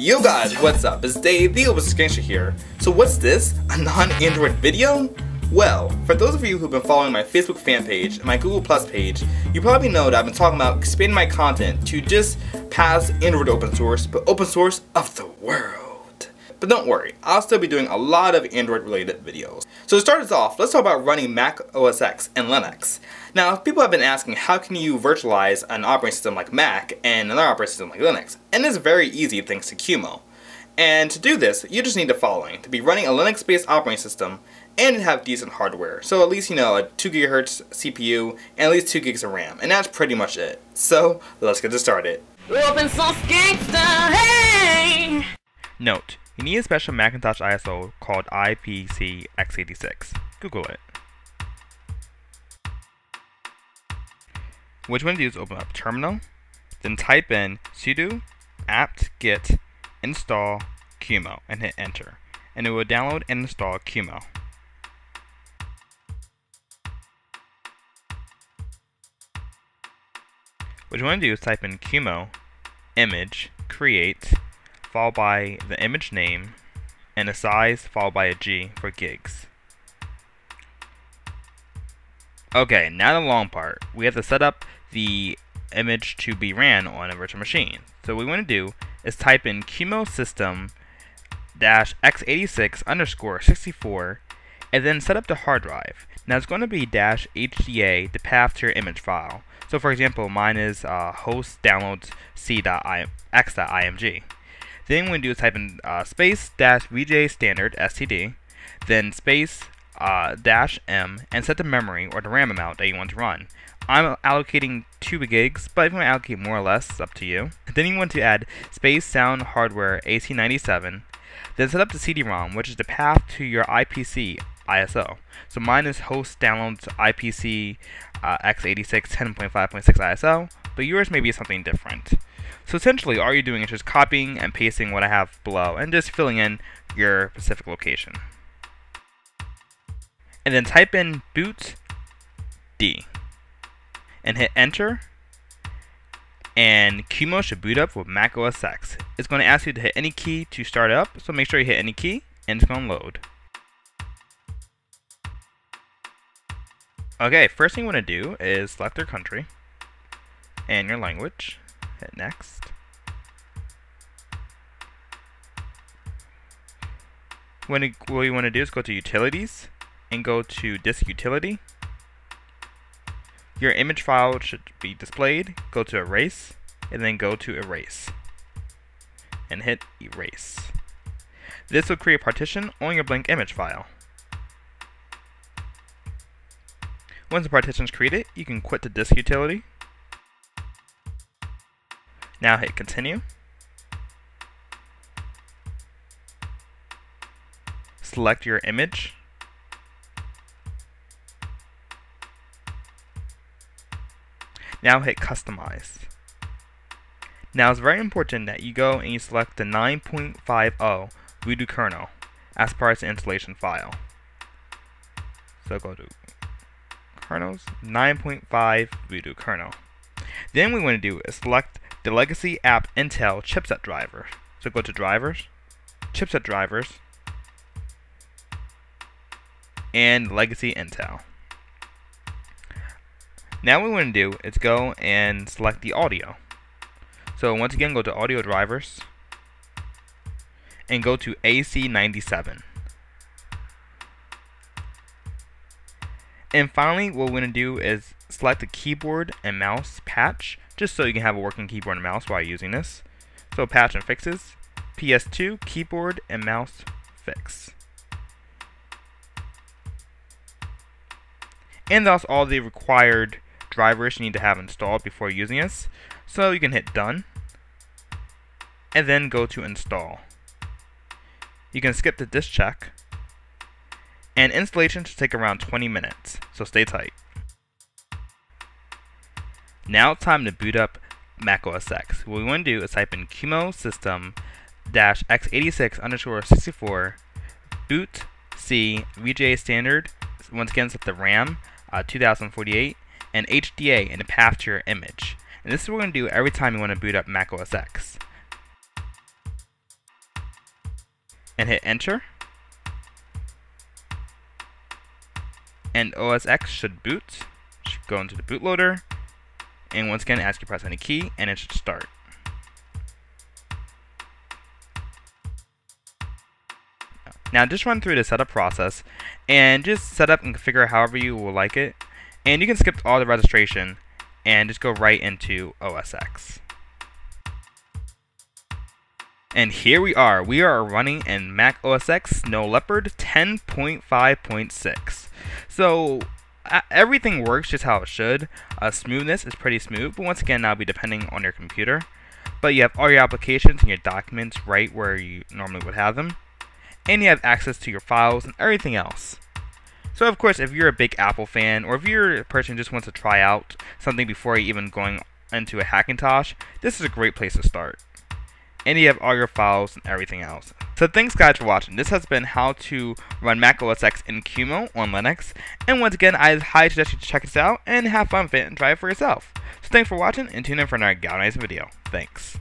Yo guys, what's up? It's Dave, the Gangster here. So what's this? A non-Android video? Well, for those of you who've been following my Facebook fan page and my Google Plus page, you probably know that I've been talking about expanding my content to just past Android open source, but open source of the world. But don't worry, I'll still be doing a lot of Android related videos. So to start us off, let's talk about running Mac OS X and Linux. Now, people have been asking how can you virtualize an operating system like Mac and another operating system like Linux? And it's very easy thanks to QEMU. And to do this, you just need the following. To be running a Linux-based operating system and have decent hardware. So at least, you know, a 2 GHz CPU and at least 2 gigs of RAM. And that's pretty much it. So, let's get this started. Open source hey! Note, you need a special Macintosh ISO called IPC x86. Google it. What you want to do is open up Terminal, then type in sudo apt-get install QEMU and hit enter, and it will download and install QEMU. What you want to do is type in QEMU image create followed by the image name, and a size followed by a G for gigs. Okay, now the long part. We have to set up the image to be ran on a virtual machine. So what we want to do is type in QEMU system dash x86 underscore 64 and then set up the hard drive. Now it's going to be dash HDA, the path to your image file. So for example, mine is uh, host downloads c.x.img. Then we what we do is type in uh, space dash VGA standard std, then space uh, dash m, and set the memory or the RAM amount that you want to run. I'm allocating 2 gigs, but if you want to allocate more or less, it's up to you. Then you want to add space sound hardware AC97, then set up the CD-ROM, which is the path to your IPC ISO. So mine is host downloads IPC uh, x86 10.5.6 ISO, but yours may be something different. So essentially all you're doing is just copying and pasting what I have below and just filling in your specific location. And then type in boot D and hit enter and QEMU should boot up with Mac OS X. It's going to ask you to hit any key to start up, so make sure you hit any key and it's going to load. Okay, first thing you want to do is select your country and your language Hit next. When it, what you want to do is go to utilities and go to disk utility. Your image file should be displayed. Go to erase and then go to erase and hit erase. This will create a partition on your blank image file. Once the partition is created, you can quit the disk utility now hit continue. Select your image. Now hit customize. Now it's very important that you go and you select the 9.50 Voodoo kernel as part of the installation file. So go to kernels, 9.5 Voodoo kernel. Then we want to do is select the legacy app Intel chipset driver. So go to drivers, chipset drivers, and legacy Intel. Now what we want to do is go and select the audio. So once again go to audio drivers and go to AC97. And finally what we're going to do is select the keyboard and mouse patch just so you can have a working keyboard and mouse while using this. So patch and fixes, PS2 keyboard and mouse fix. And that's all the required drivers you need to have installed before using this. So you can hit done and then go to install. You can skip the disk check and installation should take around 20 minutes, so stay tight. Now it's time to boot up Mac OS X. What we want to do is type in QEMU system dash x86 underscore 64 boot C VGA standard. Once again, set the RAM uh, 2048 and HDA in the path to your image. And this is what we're going to do every time you want to boot up Mac OS X. and hit enter. And OS X should boot, should go into the bootloader, and once again ask you to press any key and it should start. Now just run through the setup process and just set up and configure however you will like it. And you can skip all the registration and just go right into OS X. And here we are. We are running in Mac OS X Snow Leopard 10.5.6. So everything works just how it should. Uh, smoothness is pretty smooth, but once again, that'll be depending on your computer. But you have all your applications and your documents right where you normally would have them and you have access to your files and everything else. So of course, if you're a big Apple fan, or if you're a person who just wants to try out something before even going into a Hackintosh, this is a great place to start. And you have all your files and everything else. So thanks guys for watching. This has been how to run Mac OS X in QEMU on Linux. And once again, I highly suggest you check this out and have fun with it and try it for yourself. So thanks for watching and tune in for another galvanizing video. Thanks.